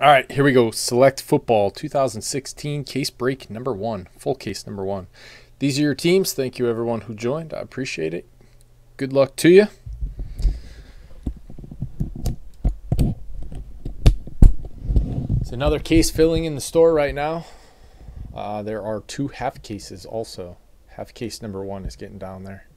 All right, here we go. Select Football 2016 case break number one, full case number one. These are your teams. Thank you, everyone who joined. I appreciate it. Good luck to you. It's another case filling in the store right now. Uh, there are two half cases also. Half case number one is getting down there.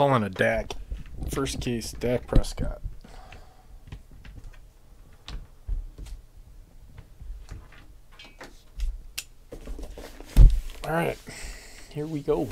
Calling a Dak. First case, Dak Prescott. All right, here we go.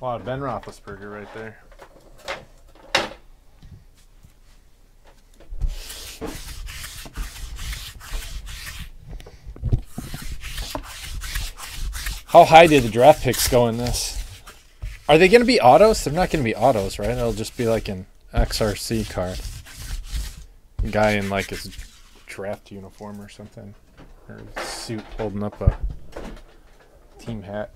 A lot of Ben Roethlisberger right there. How high did the draft picks go in this? Are they going to be autos? They're not going to be autos, right? It'll just be like an XRC card. A guy in like his draft uniform or something, or suit holding up a team hat.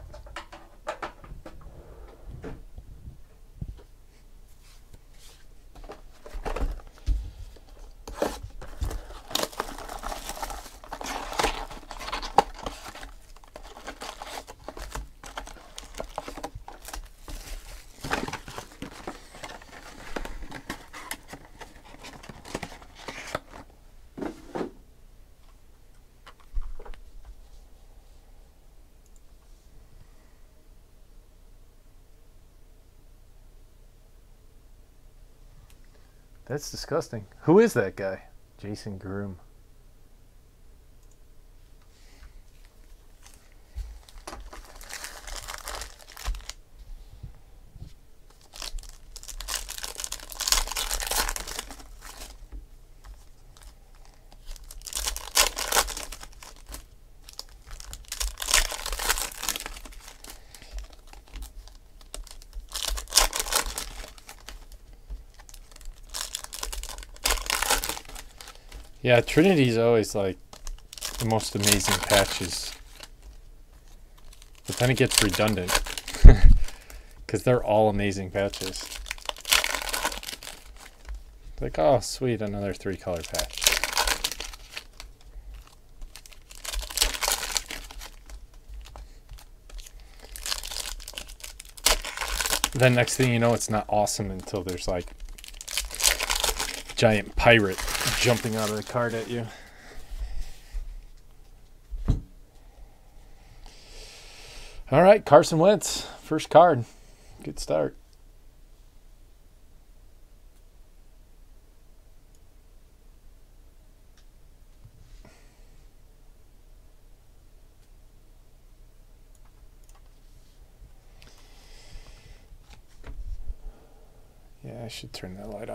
That's disgusting. Who is that guy? Jason Groom. Yeah, Trinity's always like the most amazing patches. But then it gets redundant. Because they're all amazing patches. Like, oh, sweet, another three color patch. Then next thing you know, it's not awesome until there's like giant pirate jumping out of the card at you. All right, Carson Wentz, first card. Good start. Yeah, I should turn that light off.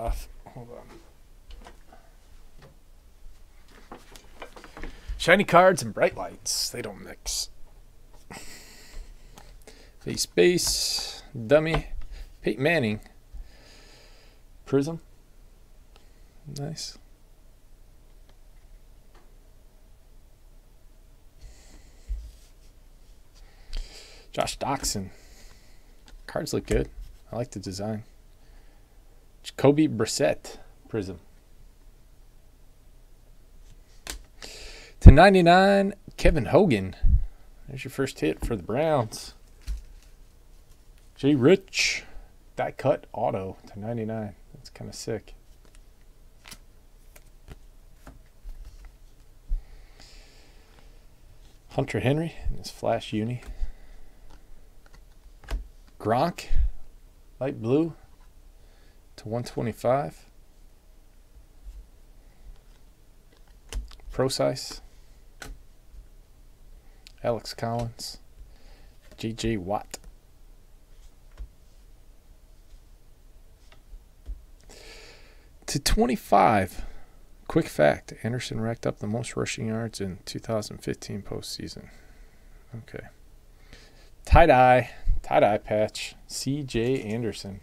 Shiny cards and bright lights. They don't mix. Face base. Dummy. Peyton Manning. Prism. Nice. Josh Doctson. Cards look good. I like the design. Jacoby Brissett. Prism. To 99, Kevin Hogan. There's your first hit for the Browns. Jay Rich. That cut auto to 99. That's kind of sick. Hunter Henry in his Flash Uni. Gronk, light blue to 125. Procise. Alex Collins. J.J. Watt. To 25. Quick fact Anderson racked up the most rushing yards in 2015 postseason. Okay. Tie dye. Tie dye patch. C.J. Anderson.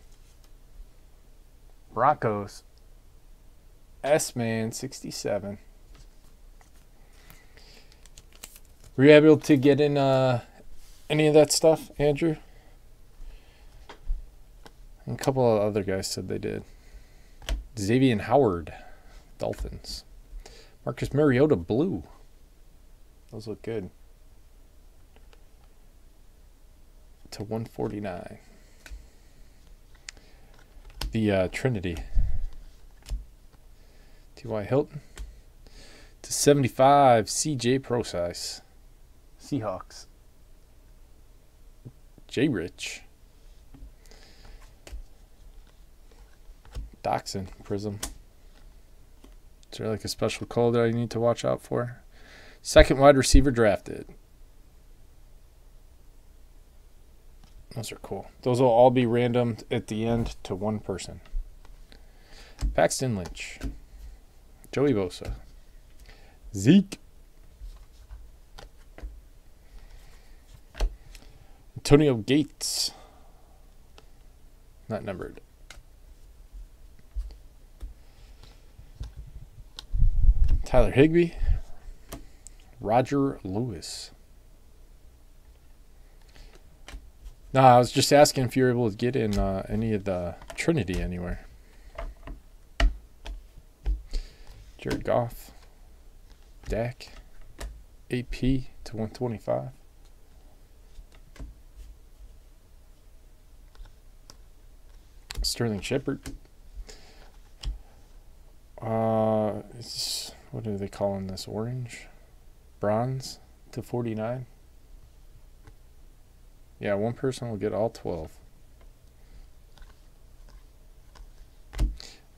Broncos. S Man 67. Were you able to get in uh, any of that stuff, Andrew? And a couple of other guys said they did. Xavien Howard, Dolphins. Marcus Mariota, blue. Those look good. To 149. The uh, Trinity. T.Y. Hilton. To 75, CJ Procise. Seahawks. J. Rich. Doctson Prism. Is there like a special call that I need to watch out for? Second wide receiver drafted. Those are cool. Those will all be random at the end to one person. Paxton Lynch. Joey Bosa. Zeke. Antonio Gates. Not numbered. Tyler Higbee. Roger Lewis. No, I was just asking if you were able to get in uh, any of the Trinity anywhere. Jared Goff. Dak. AP to 125. Sterling Shepard. Uh, it's, what are they calling this? Orange? Bronze to 49. Yeah, one person will get all 12.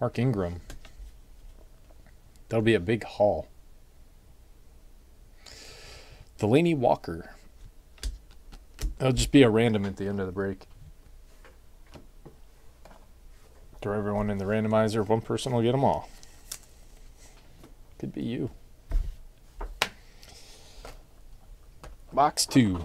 Mark Ingram. That'll be a big haul. Delanie Walker. It'll just be a random at the end of the break. Throw everyone in the randomizer. One person will get them all. Could be you. Box two.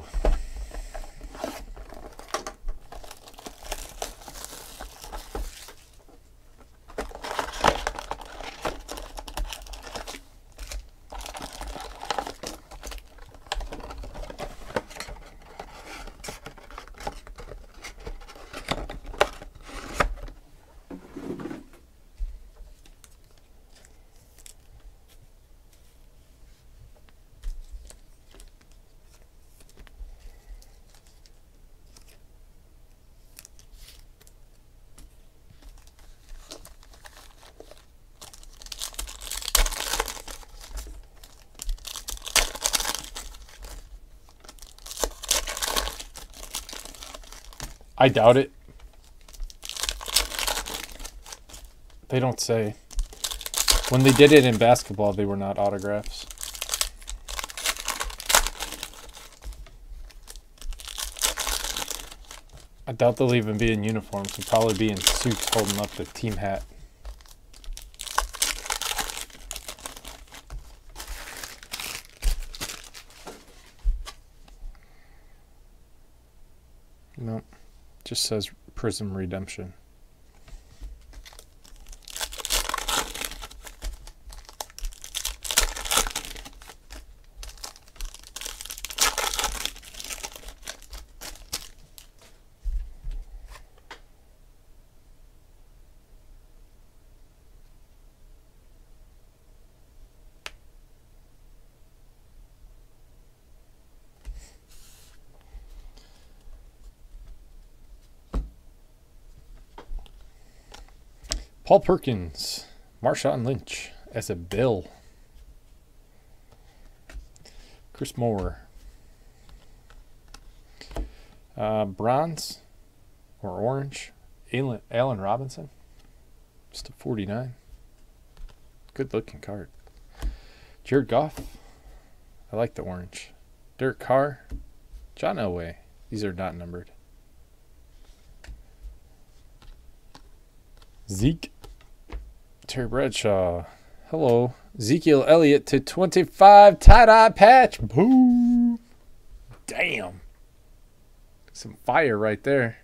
I doubt it. They don't say. When they did it in basketball, they were not autographs. I doubt they'll even be in uniforms. They'll probably be in suits holding up the team hat. No, just says Prism Redemption. Paul Perkins, Marshawn Lynch as a Bill. Chris Moore. Uh, bronze or orange, Alan, Allen Robinson. Just a 49. Good looking card. Jared Goff. I like the orange. Derek Carr. John Elway. These are not numbered. Zeke. Terry Bradshaw. Hello. Ezekiel Elliott to 25 tie-dye patch. Boom. Damn. Some fire right there.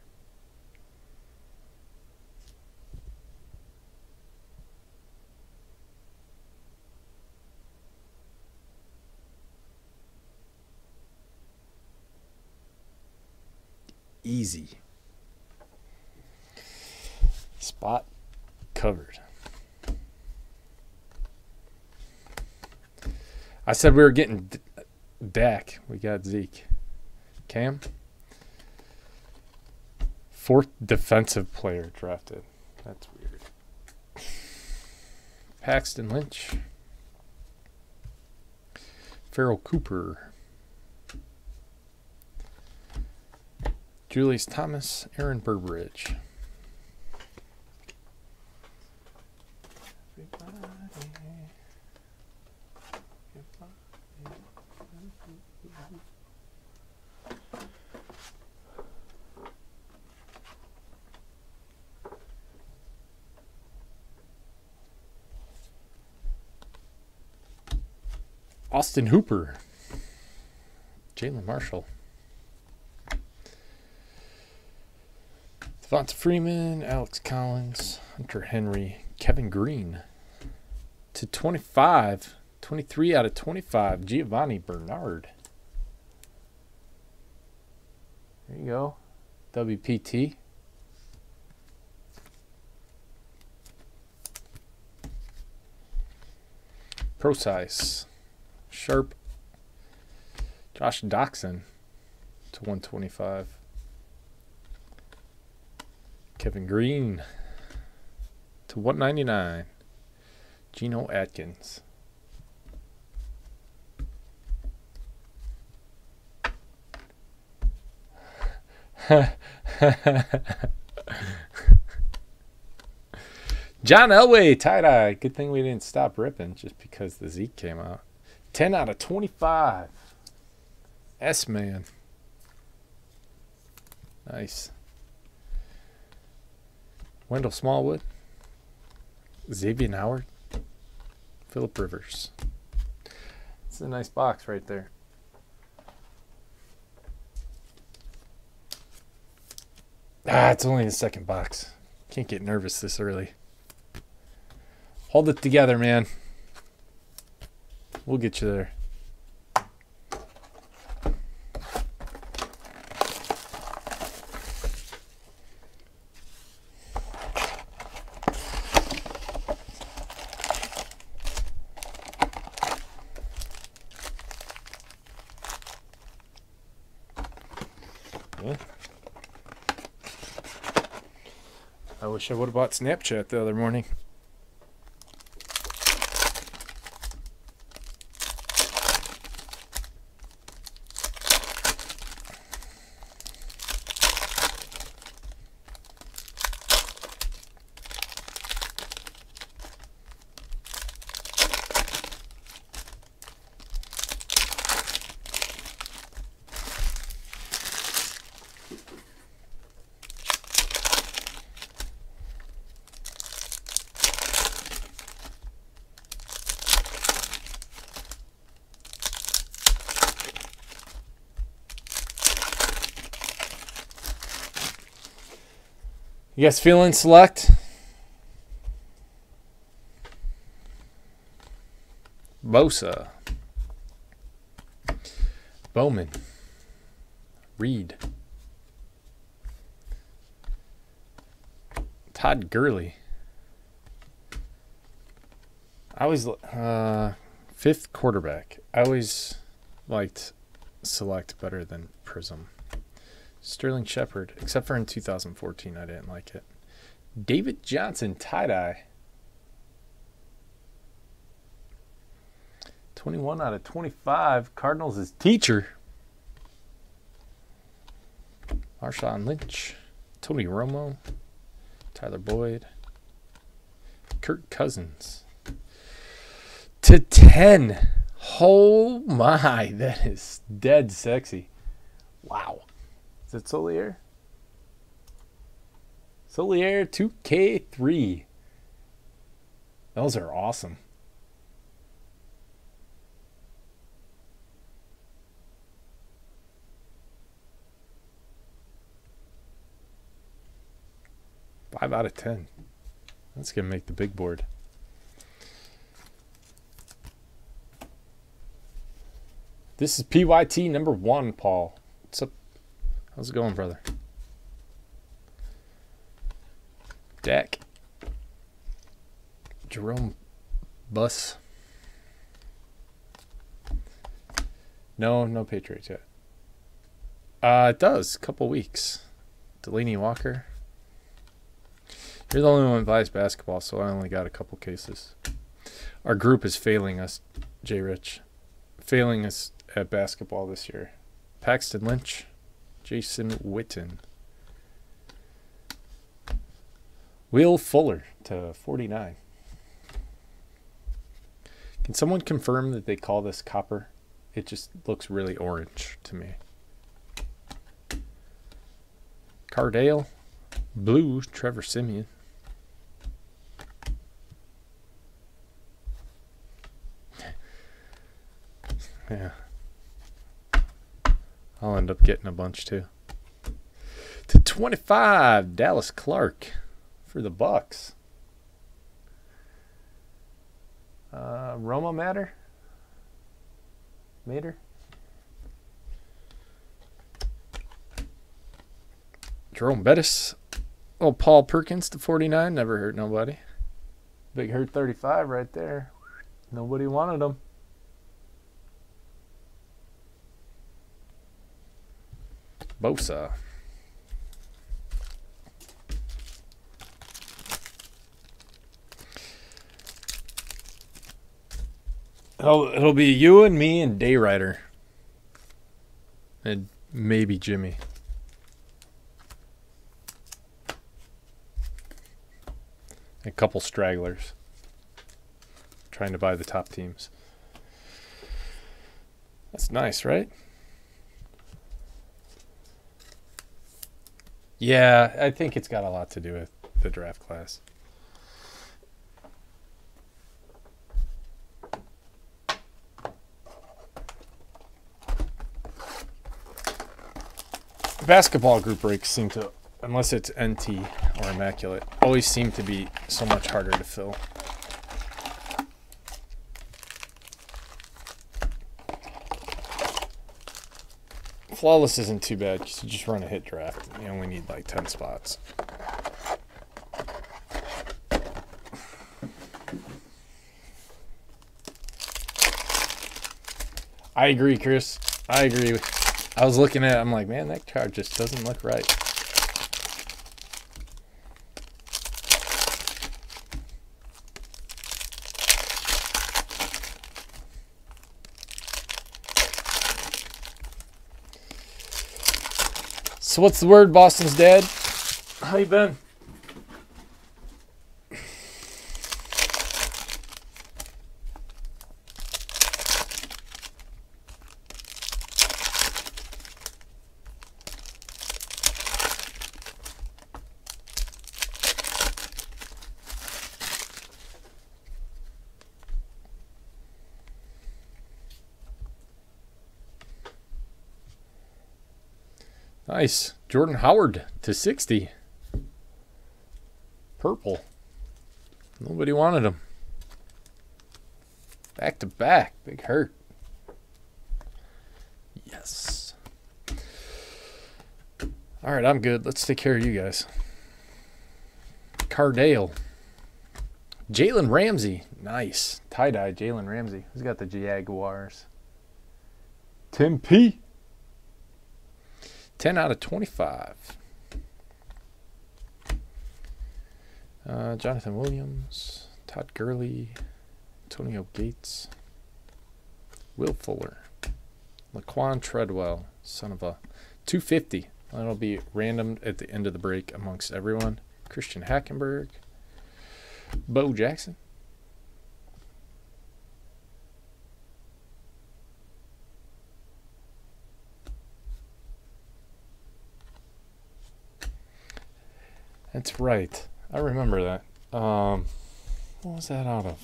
Easy. Spot covered. I said we were getting d- back. We got Zeke. Cam. Fourth defensive player drafted. That's weird. Paxton Lynch. Pharoh Cooper. Julius Thomas. Aaron Burbridge. Austin Hooper, Jalin Marshall, Devonta Freeman, Alex Collins, Hunter Henry, Kevin Greene to 25, 23 out of 25, Giovani Bernard. There you go. WPT. Procise. Sharp. Josh Doctson to 125. Kevin Greene to 199. Geno Atkins. John Elway, tie dye. Good thing we didn't stop ripping just because the Zeke came out. 10 out of 25. S Man. Nice. Wendell Smallwood. Xavien Howard. Philip Rivers. It's a nice box right there. Ah, it's only the second box. Can't get nervous this early. Hold it together, man. We'll get you there. Yeah. I wish I would have bought Snapchat the other morning. You guys feeling select? Bosa. Bowman. Reed. Todd Gurley. I always uh, fifth quarterback. I always liked select better than Prism. Sterling Shepard, except for in 2014, I didn't like it. David Johnson tie dye. 21 out of 25. Cardinals is teacher. Marshawn Lynch. Tony Romo. Tyler Boyd. Kirk Cousins. To 10. Oh my, that is dead sexy. Wow. Is it Solier? Solier 2K3. Those are awesome. Five out of ten. That's gonna make the big board. This is PYT number one, Paul. How's it going, brother? Dak. Jerome Bus. No, no Patriots yet. Uh, it does. Couple weeks. Delanie Walker. You're the only one that buys basketball, so I only got a couple cases. Our group is failing us, J. Rich. Failing us at basketball this year. Paxton Lynch, Jason Witten. Will Fuller to 49. Can someone confirm that they call this copper? It just looks really orange to me. Cardale, blue, Trevor Siemian. Yeah. I'll end up getting a bunch too. To 25, Dallas Clark for the Bucks. Uh, Roma Matter? Mater? Jerome Bettis. Oh, Paul Perkins to 49. Never hurt nobody. Big hurt 35 right there. Nobody wanted him. Bosa. It'll, it'll be you and me and Dayrider. And maybe Jimmy. A couple stragglers. Trying to buy the top teams. That's nice, right? Yeah, I think it's got a lot to do with the draft class. Basketball group breaks seem to, unless it's NT or Immaculate, always seem to be so much harder to fill. Flawless isn't too bad because you just run a hit draft. You only need like 10 spots. I agree, Chris. I agree. I was looking at it, I'm like, man, that card just doesn't look right. What's the word, Boston's dad? How you been? Nice. Jordan Howard to 60. Purple. Nobody wanted him. Back to back. Big hurt. Yes. All right, I'm good. Let's take care of you guys. Cardale. Jalen Ramsey. Nice. Tie dye Jalen Ramsey. He's got the Jaguars? Tim P. 10 out of 25. Uh, Jonathan Williams, Todd Gurley, Antonio Gates, Will Fuller, Laquon Treadwell, son of a 250. That'll be random at the end of the break amongst everyone. Christian Hackenberg, Bo Jackson. That's right. I remember that. Um, what was that out of?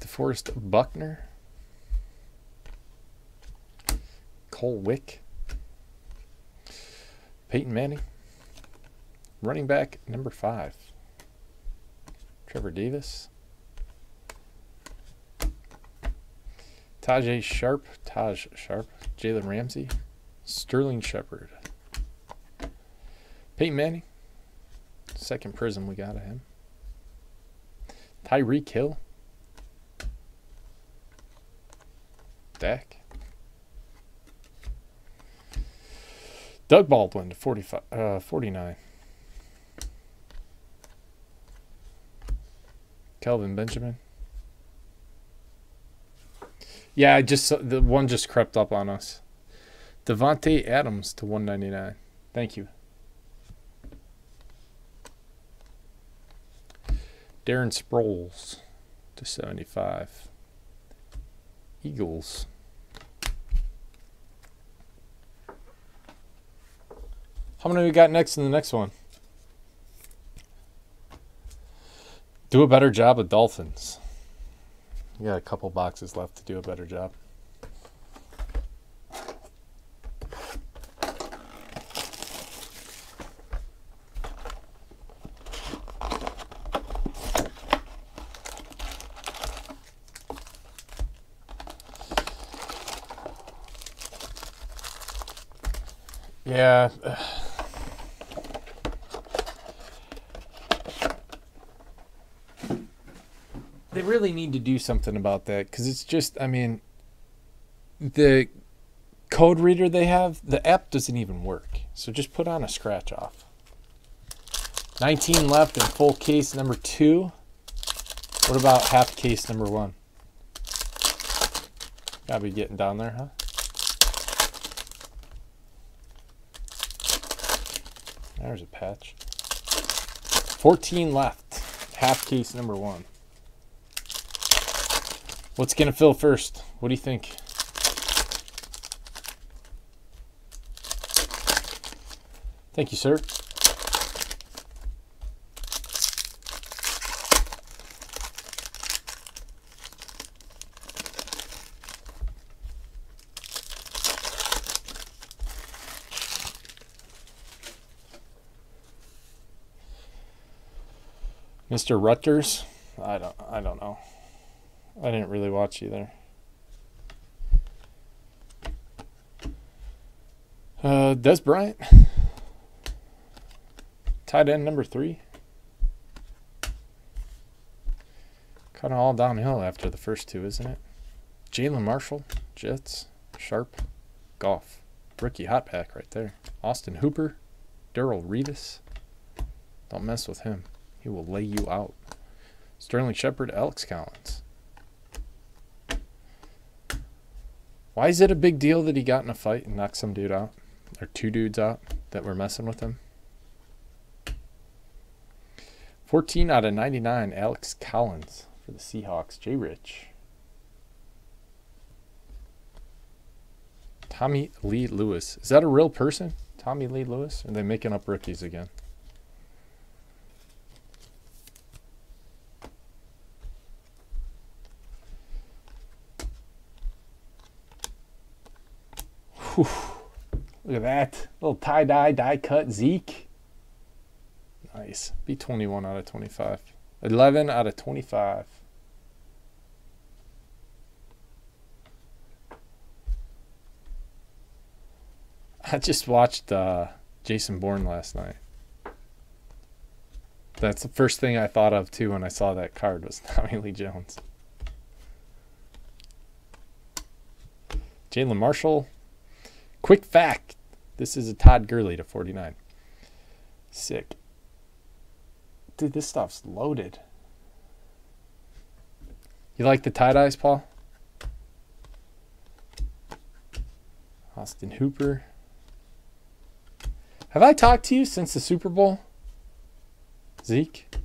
DeForest Buckner. Cole Wick. Peyton Manning. Running back number five. Trevor Davis. Tajae Sharpe, Taj Sharpe, Jalen Ramsey, Sterling Shepard, Peyton Manning, second prism we got of him, Tyreek Hill, Dak, Doug Baldwin to 45, uh, 49, Kelvin Benjamin, yeah, I just the one just crept up on us. Davante Adams to 199. Thank you. Darren Sproles to 75. Eagles. How many we got next in the next one? Do a better job with Dolphins. We got a couple boxes left to do a better job. Yeah. they really need to do something about that because it's just, I mean, the code reader they have, the app doesn't even work. So just put on a scratch off. 19 left in full case number two. What about half case number one? Gotta be getting down there, huh? There's a patch. 14 left. Half case number one. What's going to fill first? What do you think? Thank you, sir. Mr. Rutgers? I don't I don't know. I didn't really watch either. Uh, Dez Bryant, tight end number three. Kind of all downhill after the first two, isn't it? Jalin Marshall, Jets, Sharpe, Goff, rookie hot pack right there. Austin Hooper, Darrelle Revis. Don't mess with him. He will lay you out. Sterling Shepard, Alex Collins. Why is it a big deal that he got in a fight and knocked some dude out? Or two dudes out that were messing with him? 14 out of 99, Alex Collins for the Seahawks. Jay Rich. Tommy Lee Lewis. Is that a real person? Tommy Lee Lewis? Are they making up rookies again? Whew. Look at that. Little tie dye, die cut Zeke. Nice. Be 21 out of 25. 11 out of 25. I just watched uh, Jason Bourne last night. That's the first thing I thought of too when I saw that card was Tommy Lee Jones. Jalin Marshall. Quick fact this is a Todd Gurley to 49. Sick. Dude, this stuff's loaded. You like the tie dyes, Paul? Austin Hooper. Have I talked to you since the Super Bowl? Zeke?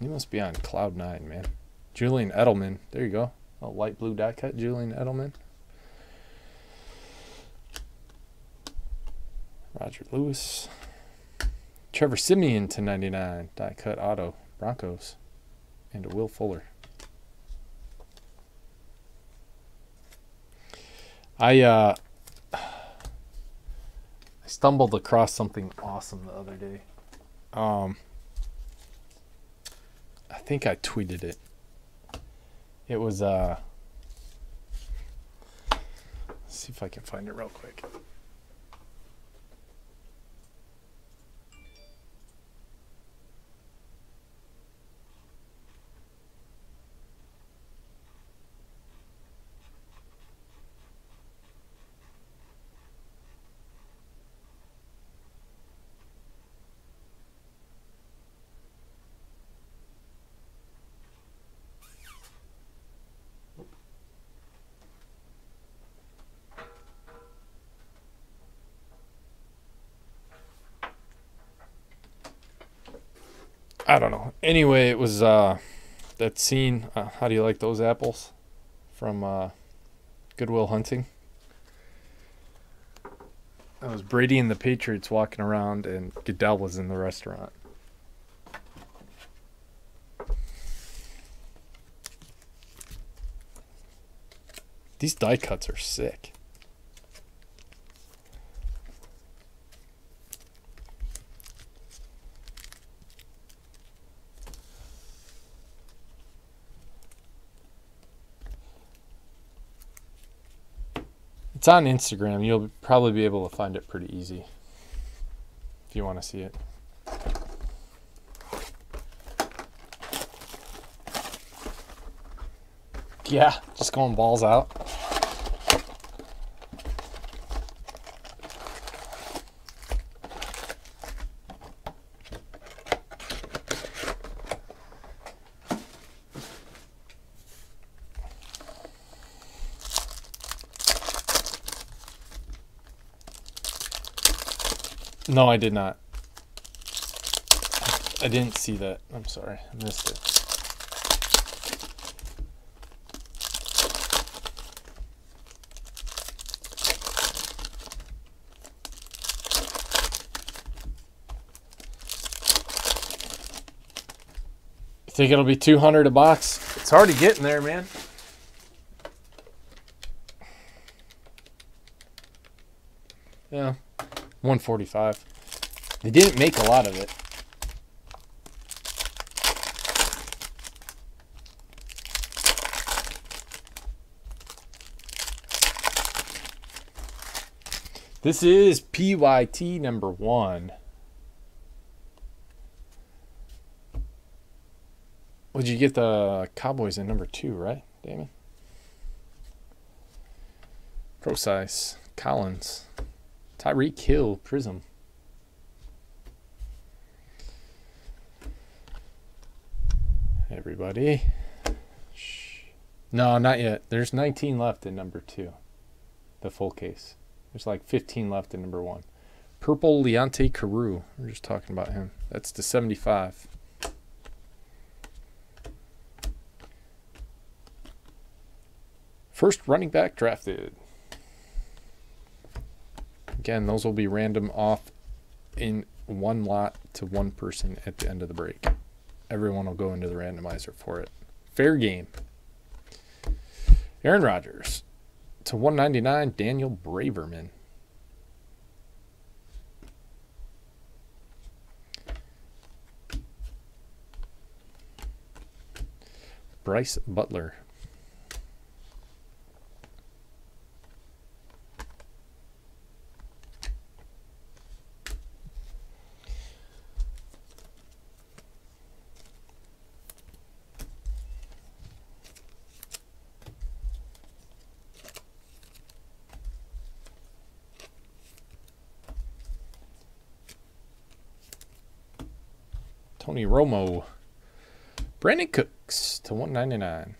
You must be on cloud nine, man. Julian Edelman. There you go. A light blue die cut, Julian Edelman. Roger Lewis. Trevor Siemian to 99. Die cut auto. Broncos. And a Will Fuller. I uh I stumbled across something awesome the other day. Um I think I tweeted it. It was uh see if I can find it real quick. I don't know. Anyway, it was uh, that scene. Uh, how do you like those apples? From uh, Good Will Hunting. That was Brady and the Patriots walking around, and Goodell was in the restaurant. These die cuts are sick. It's on Instagram. You'll probably be able to find it pretty easy if you want to see it. Yeah, just going balls out. No, I did not. I didn't see that. I'm sorry. I missed it. You think it'll be 200 a box? It's already getting there, man. Yeah. 145. They didn't make a lot of it. This is PYT number one. Would you get the Cowboys in number two, right, Damon? Procise. Collins. Tyreek Hill, Prism. Everybody. Shh. No, not yet. There's 19 left in number two. The full case. There's like 15 left in number one. Purple Leonte Carroo. We're just talking about him. That's the 75. First running back drafted. Again, those will be random off in one lot to one person at the end of the break. Everyone will go into the randomizer for it. Fair game. Aaron Rodgers to 199, Daniel Braverman. Bryce Butler. Tony Romo. Brandin Cooks to 199.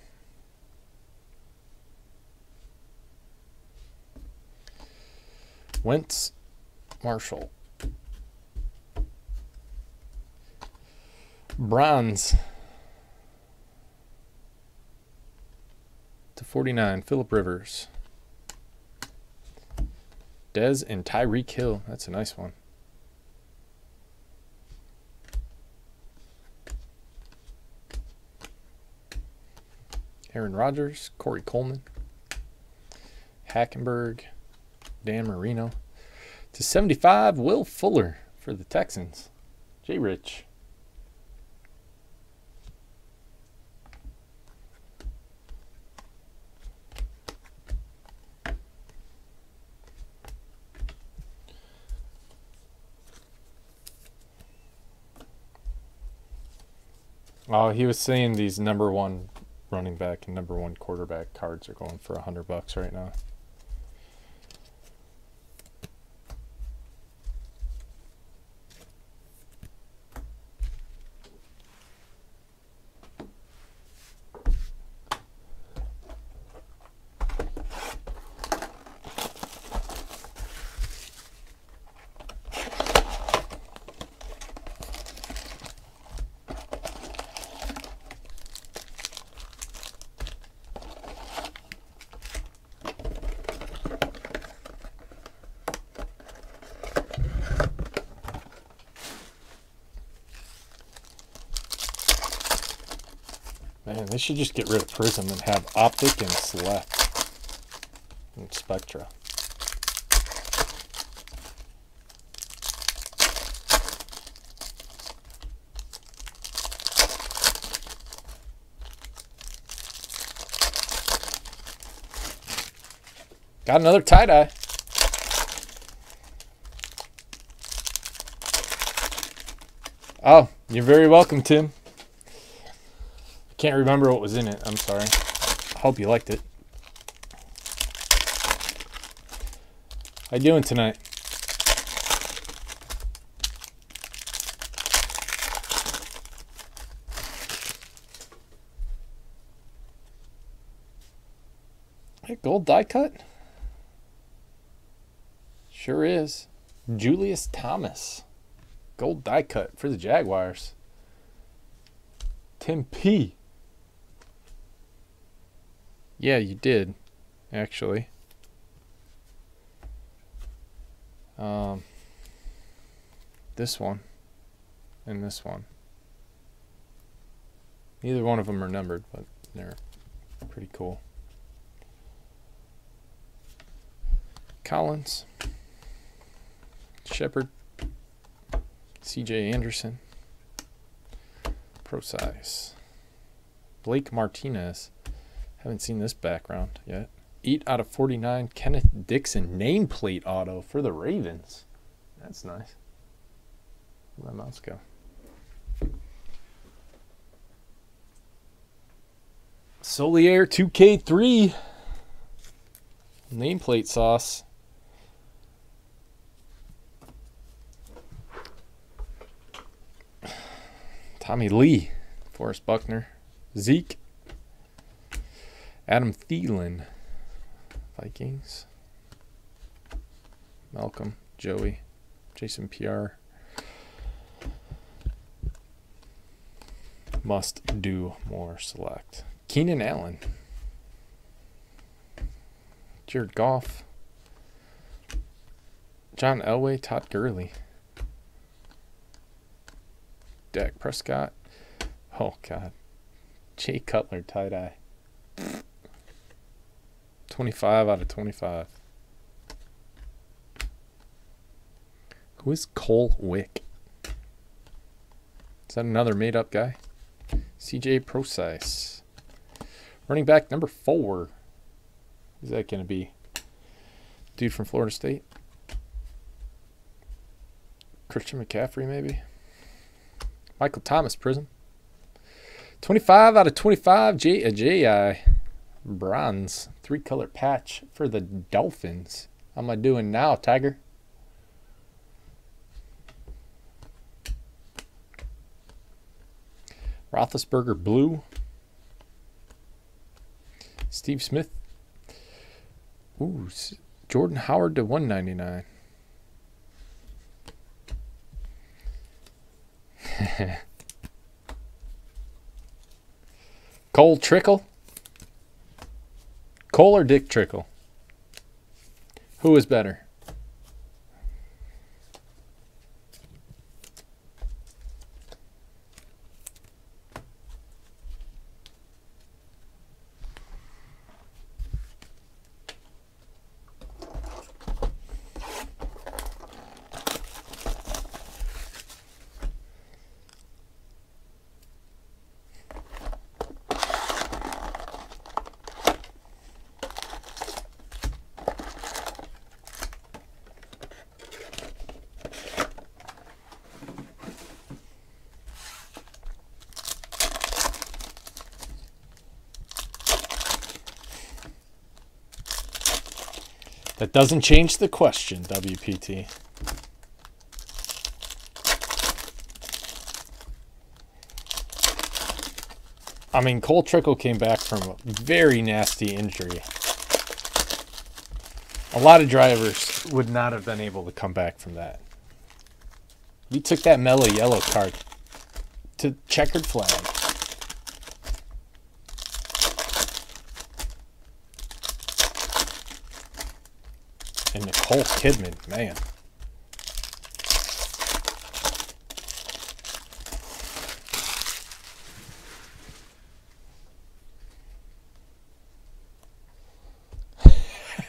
Wentz, Marshall. Bronze to 49, Philip Rivers. Dez and Tyreek Hill. That's a nice one. Aaron Rodgers, Corey Coleman, Hackenberg, Dan Marino. To 75, Will Fuller for the Texans. J Rich. Oh, he was saying these number one running back and number one quarterback cards are going for a hundred bucks right now. Should just get rid of Prism and have Optic and Select and Spectra. Got another tie-dye. Oh, you're very welcome, Tim. Can't remember what was in it. I'm sorry. I hope you liked it. How you doing tonight? Hey, gold die cut? Sure is. Julius Thomas. Gold die cut for the Jaguars. Tim P. Yeah, you did, actually. Um, this one and this one. Neither one of them are numbered, but they're pretty cool. Collins, Shepard, CJ Anderson, Prosise, Blake Martinez. Haven't seen this background yet. 8 out of 49, Kenneth Dixon nameplate auto for the Ravens. That's nice. Where'd my mouse go? Solier 2K3 nameplate sauce. Tommy Lee, Forrest Buckner, Zeke, Adam Thielen, Vikings, Malcolm, Joey, Jason PR. Must do more select. Keenan Allen, Jared Goff, John Elway, Todd Gurley. Dak Prescott. Oh, God. Jay Cutler tie dye. 25 out of 25. Who is Cole Wick? Is that another made up guy? CJ Prosise. Running back number four. Who's that going to be? Dude from Florida State? Christian McCaffrey, maybe? Michael Thomas, Prism. 25 out of 25, J, uh, J.I. Bronze. Three color patch for the Dolphins. How am I doing now, Tiger? Roethlisberger blue. Steve Smith. Ooh, Jordan Howard to 199. Cole Trickle. Cole or Dick Trickle? Who is better? That doesn't change the question, WPT. I mean, Cole Trickle came back from a very nasty injury. A lot of drivers would not have been able to come back from that. We took that mellow yellow card to checkered flag. And Nicole Kidman, man.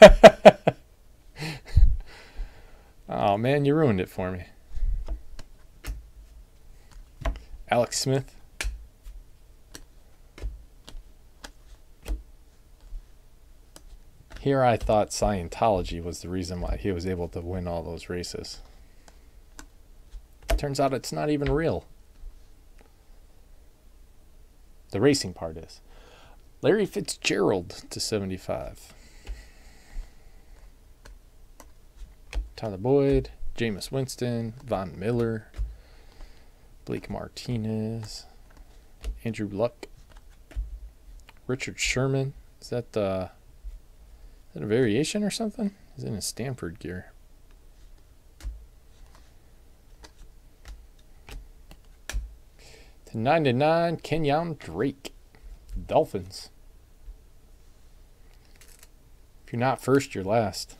oh man, you ruined it for me. Alex Smith. Here I thought Scientology was the reason why he was able to win all those races. Turns out it's not even real. The racing part is. Larry Fitzgerald to 75. Tyler Boyd, Jameis Winston, Von Miller, Blake Martinez, Andrew Luck, Richard Sherman. Is that the is that a variation or something? He's in a Stanford gear. To 99, Kenyon Drake. Dolphins. If you're not first, you're last.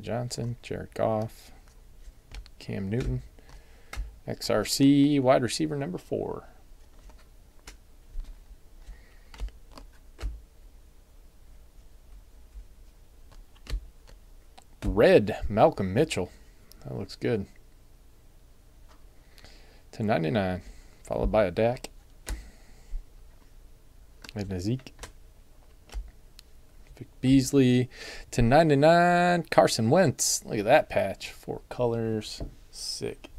Johnson, Jared Goff, Cam Newton, XRC, wide receiver number four. Red, Malcolm Mitchell. That looks good. To 99, followed by a Dak. And a Zeke. Vic Beasley to 99. Carson Wentz. Look at that patch. Four colors. Sick.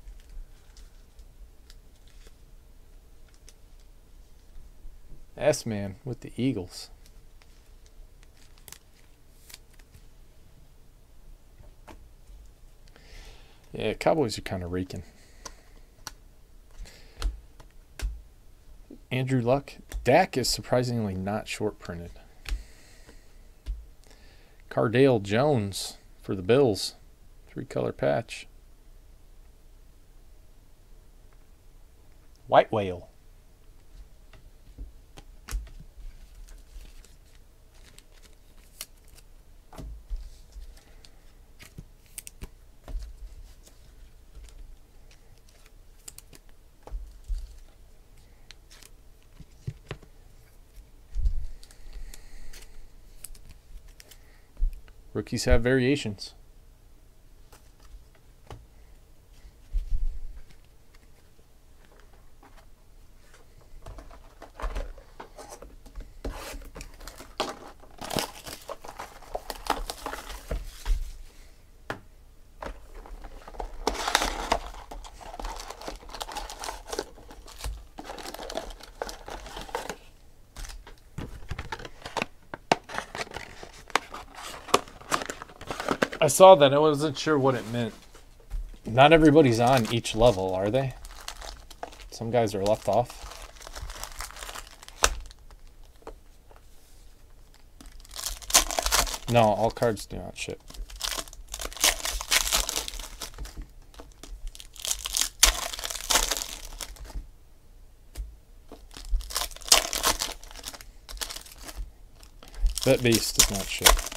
S Man with the Eagles. Yeah, Cowboys are kind of raking. Andrew Luck. Dak is surprisingly not short printed. Cardale Jones for the Bills. Three color patch. White Whale. Rookies have variations. Saw that. I wasn't sure what it meant. Not everybody's on each level, are they? Some guys are left off. No, all cards do not ship. That beast does not ship.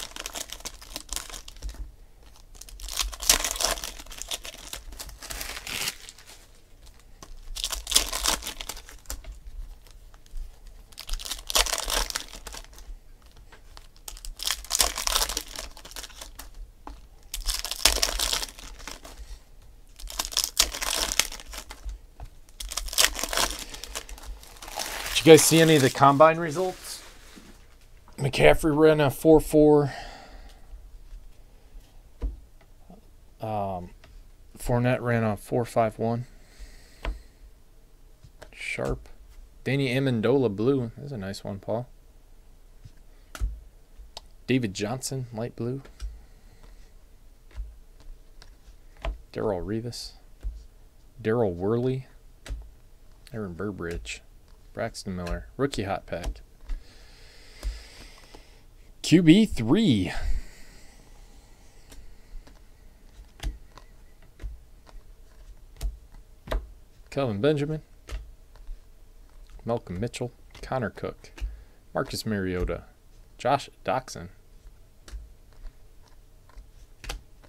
You guys see any of the combine results? McCaffrey ran a 4 4. Um, Fournette ran a 4 5 1. Sharpe. Danny Amendola blue. That's a nice one, Paul. David Johnson, light blue. Darrelle Revis. Daryl Worley. Aaron Burbridge. Braxton Miller. Rookie hot pack. QB3. Kelvin Benjamin. Malcolm Mitchell. Connor Cook. Marcus Mariota. Josh Doctson.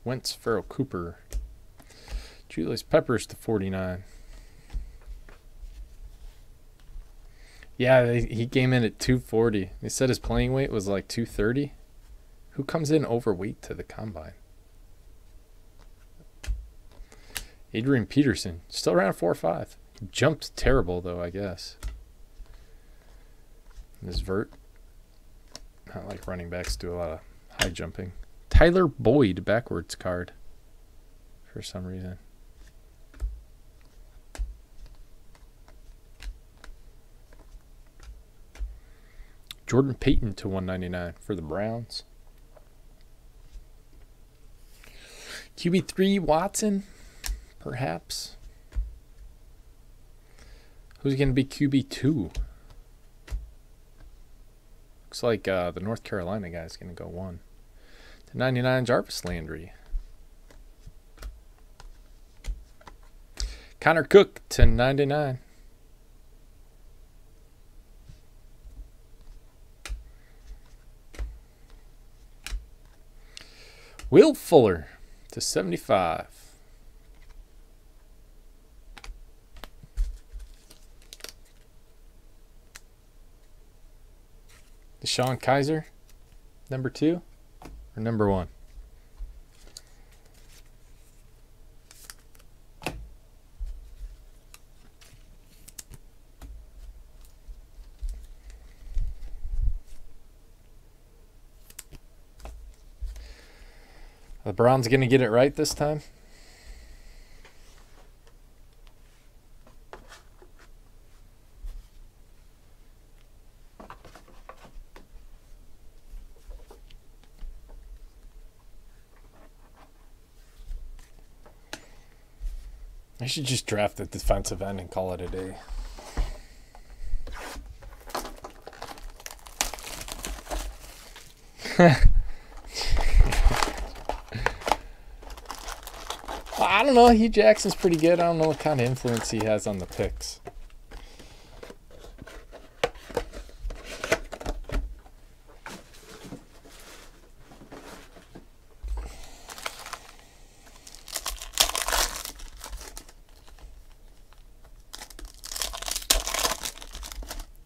Wentz Pharoh Cooper. Julius Peppers to 49. Yeah, he came in at 240. They said his playing weight was like 230. Who comes in overweight to the combine? Adrian Peterson still around 4-5. Jumped terrible though, I guess. This vert. Not like running backs do a lot of high jumping. Tyler Boyd backwards card for some reason. Jordan Payton to 199 for the Browns. QB3 Watson, perhaps. Who's going to be QB2? Looks like uh, the North Carolina guy is going to go one. To 99 Jarvis Landry. Connor Cook to 99. Will Fuller to 75. DeShone Kizer, number two or number one? The Browns going to get it right this time? I should just draft the defensive end and call it a day. I don't know. Hue Jackson's pretty good. I don't know what kind of influence he has on the picks.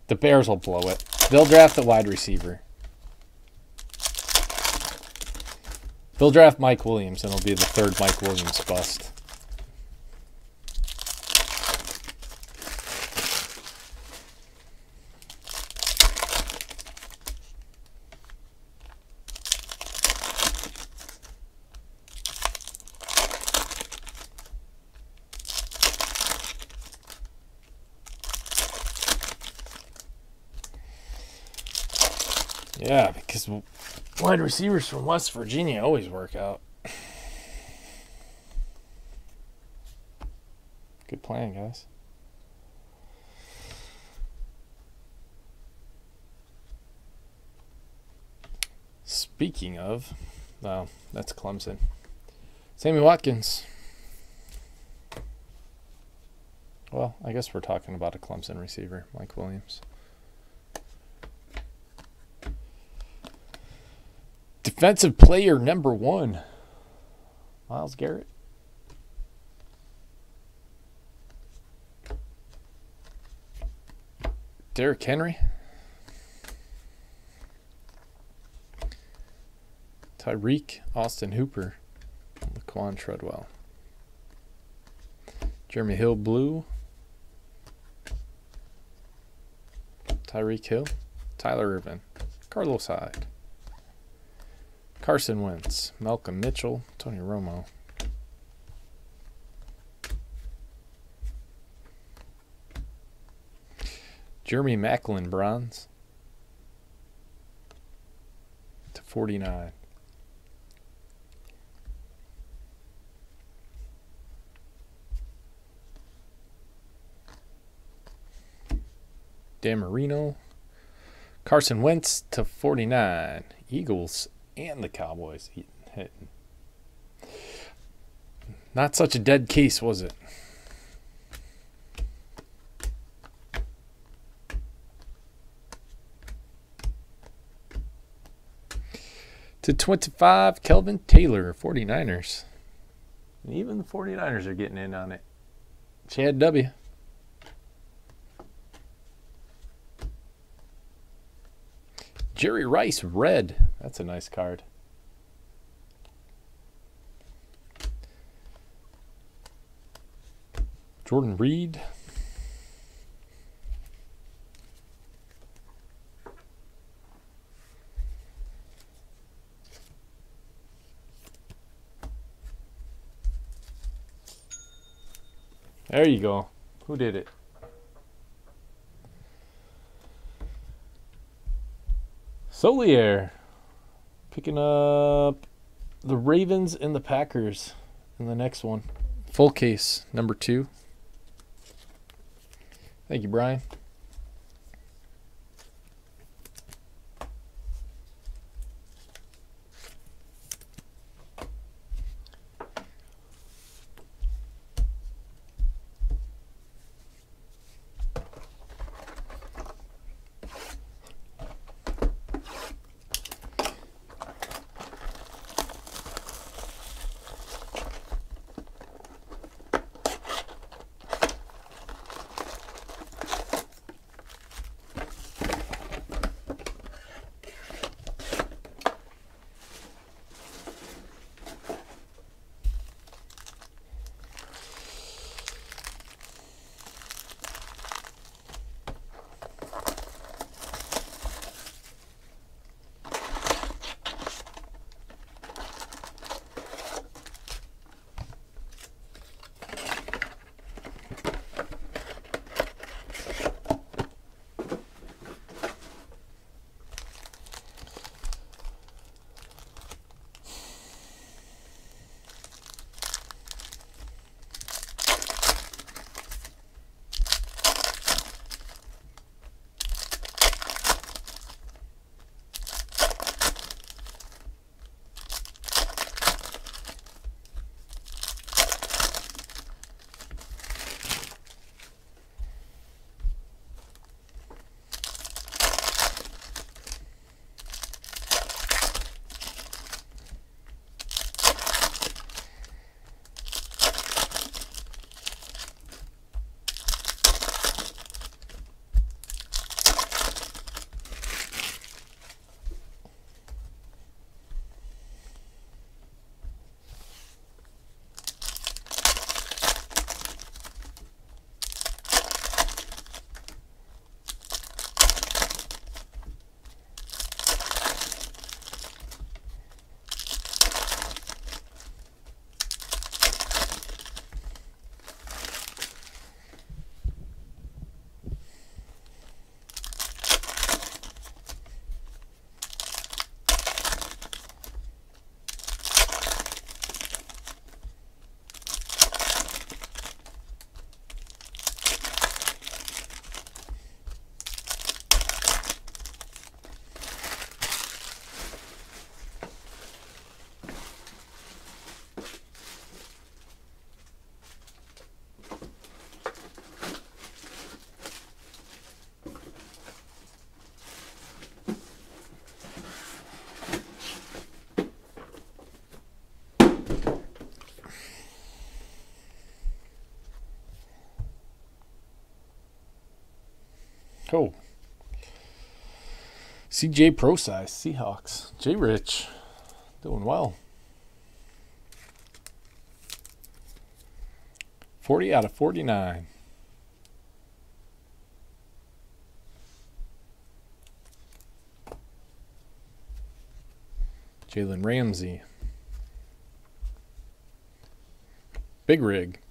The Bears will blow it. They'll draft the wide receiver. They'll draft Mike Williams, and it'll be the third Mike Williams bust. Yeah, because wide receivers from West Virginia always work out. Good plan, guys. Speaking of, well, that's Clemson. Sammy Watkins. Well, I guess we're talking about a Clemson receiver, Mike Williams. Defensive player number one, Myles Garrett. Derrick Henry. Tyreek Austin Hooper. Laquon Treadwell. Jeremy Hill Blue. Tyreek Hill. Tyler Ervin. Carlos Hyde. Carson Wentz. Malcolm Mitchell. Tony Romo. Jeremy Maclin bronze to 49. Dan Marino. Carson Wentz to 49. Eagles and the Cowboys hitting. Not such a dead case, was it? To 25, Kelvin Taylor, 49ers. And even the 49ers are getting in on it. Chad W. Jerry Rice, red. That's a nice card. Jordan Reed. There you go. Who did it? Solier picking up the Ravens and the Packers in the next one. Full case, number two. Thank you, Brian. CJ Prosise, Seahawks. J Rich, doing well. 40 out of 49. Jalen Ramsey. Big rig.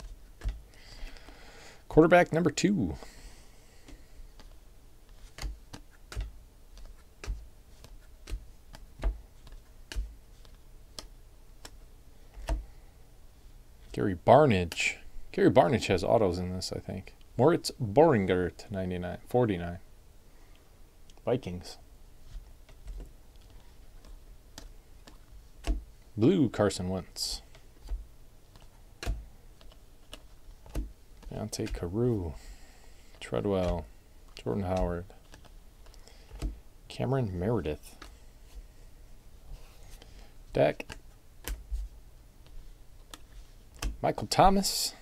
Quarterback number two. Gary Barnidge. Gary Barnidge has autos in this, I think. Moritz Boehringer to 99, 49. Vikings. Blue Carson Wentz. Leonte Carroo. Treadwell. Jordan Howard. Cameron Meredith. Dak. Michael Thomas.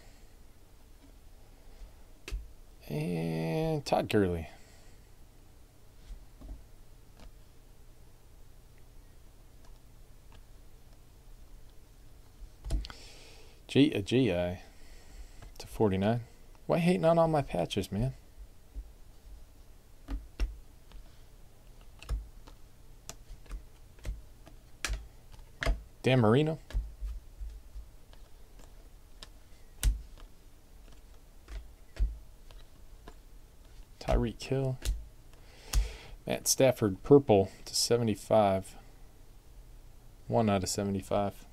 And Todd Gurley. G a GI to 49. Why hating on all my patches, man? Dan Marino. Tyreek Hill. Matt Stafford purple to 75. One out of 75.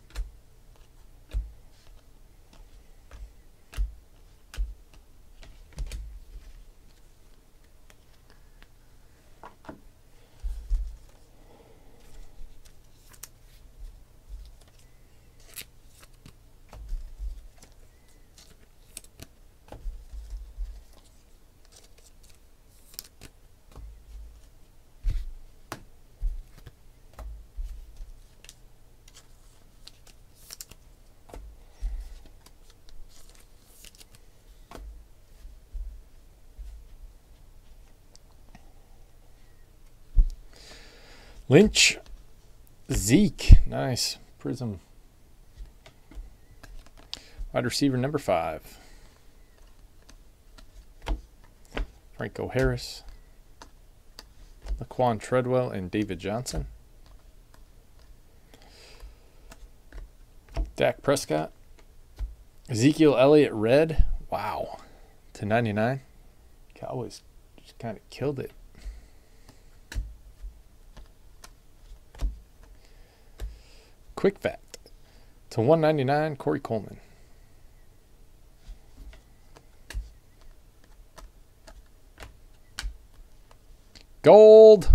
Lynch. Zeke. Nice. Prism. Wide receiver number five. Franco Harris. Laquon Treadwell and David Johnson. Dak Prescott. Ezekiel Elliott red. Wow. To 99. Cowboys just kind of killed it. Quick fact. To 199, Corey Coleman. Gold.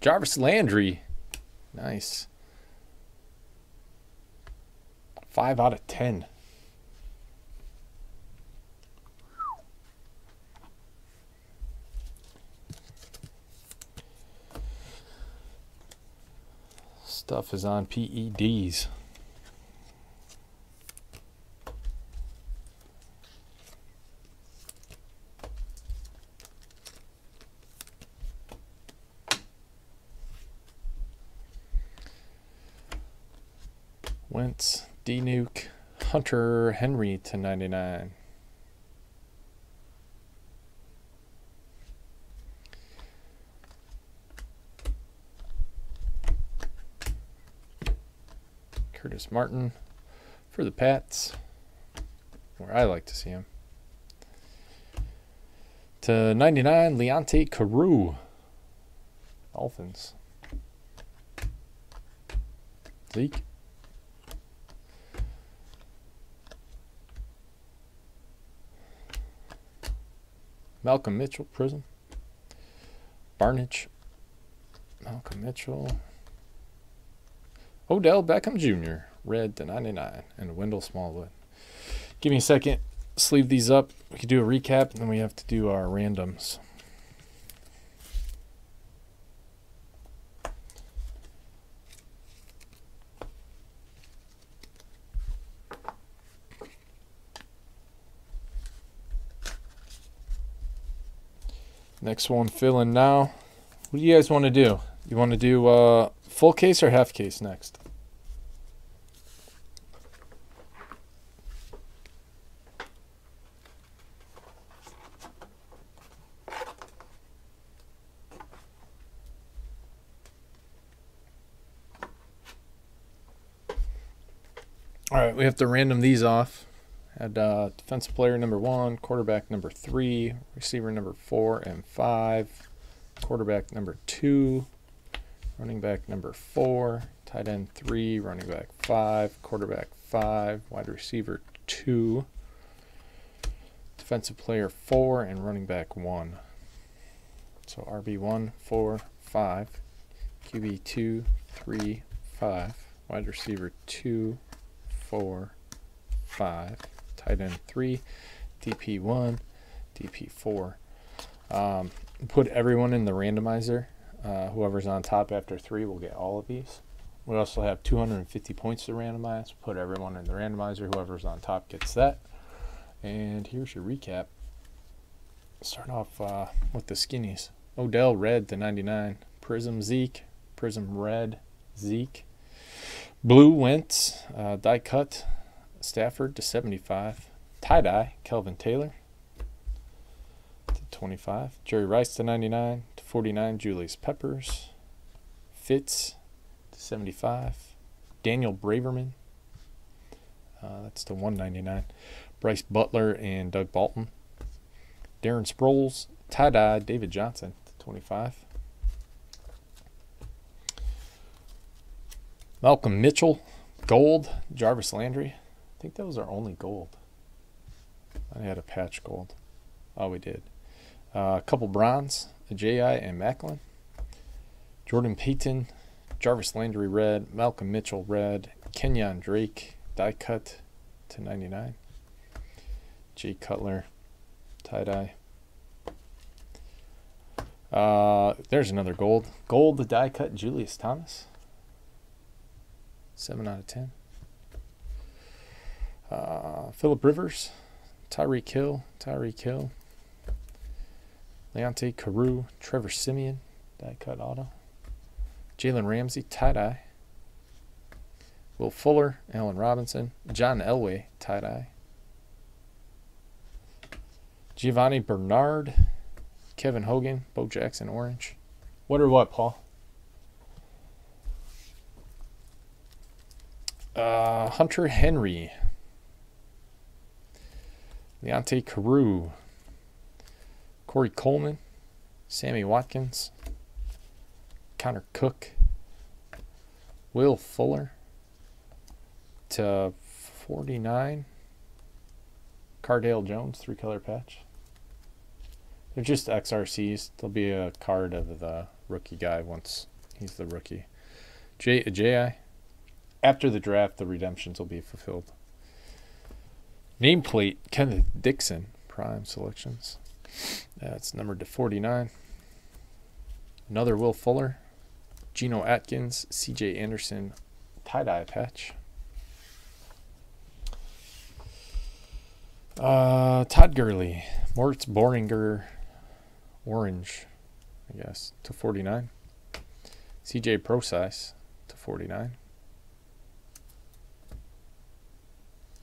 Jarvis Landry. Nice. 5 out of 10. Stuff is on PEDs. Wentz, D Nuke, Hunter Henry to 99. Curtis Martin for the Pats, where I like to see him. To 99, Leonte Carroo, Dolphins. Zeke. Malcolm Mitchell, Prism. Barnidge. Malcolm Mitchell. Odell Beckham Jr., red to 99, and Wendell Smallwood. Give me a second, sleeve these up. We can do a recap, and then we have to do our randoms. Next one filling now. What do you guys want to do? You want to do uh, full case or half case next? All right, we have to random these off. Had uh, defensive player number one, quarterback number three, receiver number four and five, quarterback number two, running back number four, tight end three, running back five, quarterback five, wide receiver two, defensive player four, and running back one. So RB one, four, five, QB two, three, five, wide receiver two, four, five, tight end three, DP one, DP four. Um, put everyone in the randomizer. Uh, whoever's on top after three will get all of these. We also have 250 points to randomize. Put everyone in the randomizer. Whoever's on top gets that. And here's your recap. Start off uh, with the skinnies. Odell red to 99. Prism Zeke. Prism red Zeke. Blue Wentz. Uh, die cut Stafford to 75. Tie dye Kelvin Taylor to 25. Jerry Rice to 99. To 49. Julius Peppers. Fitz 75. Daniel Braverman. Uh, that's to 199. Bryce Butler and Doug Bolton. Darren Sproles. Dye David Johnson to 25. Malcolm Mitchell, gold. Jarvis Landry. I think that was our only gold. I had a patch gold. Oh, we did. Uh, a couple bronze. J.I. and Maclin. Jordan Payton. Jarvis Landry red. Malcolm Mitchell red. Kenyon Drake die cut to 99. Jay Cutler tie dye. Uh, there's another gold. Gold, the die cut Julius Thomas. 7 out of 10. Uh, Philip Rivers, Tyreek Hill, Tyreek Hill. Leonte Carroo, Trevor Siemian, die cut auto. Jalen Ramsey, tie dye. Will Fuller, Allen Robinson, John Elway, tie dye. Giovani Bernard, Kevin Hogan, Bo Jackson, orange. What or what, Paul? Uh, Hunter Henry. Leonte Carroo. Corey Coleman. Sammy Watkins. Connor Cook. Will Fuller. To 49. Cardale Jones, three color patch. They're just XRCs. There'll be a card of the rookie guy once he's the rookie. J JI. After the draft, the redemptions will be fulfilled. Nameplate Kenneth Dixon, prime selections. That's numbered to 49. Another Will Fuller. Geno Atkins, CJ Anderson, tie dye patch. Uh, Todd Gurley, Moritz Boehringer, orange, I guess, to 49. CJ Prosise to 49.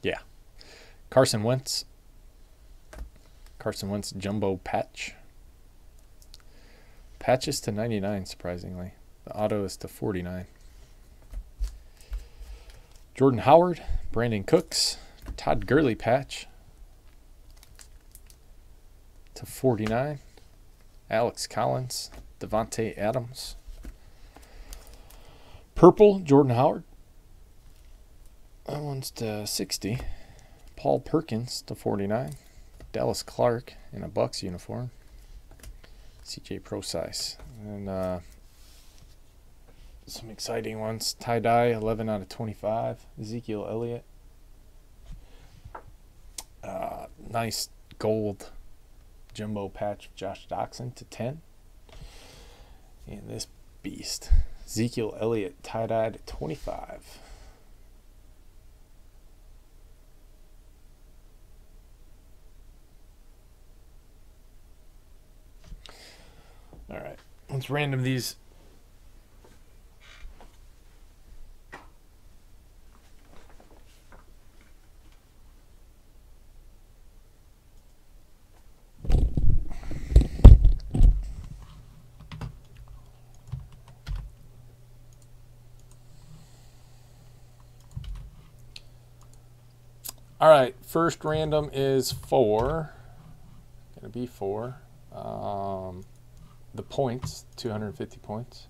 Yeah. Carson Wentz. Carson Wentz jumbo patch. Patches to 99, surprisingly. The auto is to 49. Jordan Howard, Brandin Cooks, Todd Gurley patch to 49. Alex Collins, Davante Adams. Purple, Jordan Howard. That one's to 60. Paul Perkins to 49. Dallas Clark in a Bucs uniform. CJ Prosise. And uh, some exciting ones. Tie dye, 11 out of 25. Ezekiel Elliott. Uh, nice gold jumbo patch of Josh Doctson to 10. And this beast, Ezekiel Elliott tie dye to 25. Let's random these. All right, first random is four. Gonna be four. Um, the points, 250 points.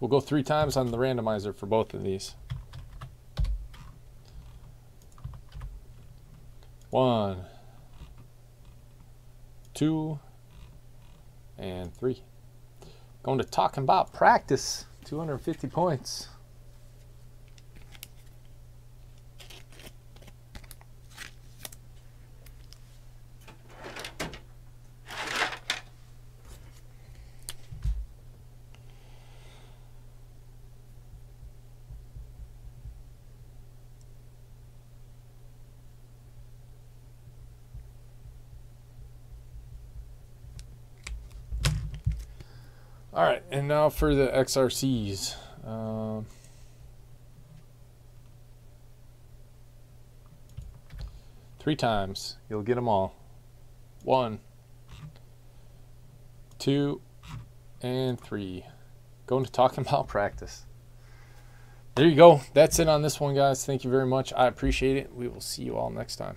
We'll go three times on the randomizer for both of these. One, two, and three. Going to talking about practice, 250 points. All right, and now for the XRCs. Um, three times, you'll get them all. One, two, and three. Going to talking about practice. There you go. That's it on this one, guys. Thank you very much. I appreciate it. We will see you all next time.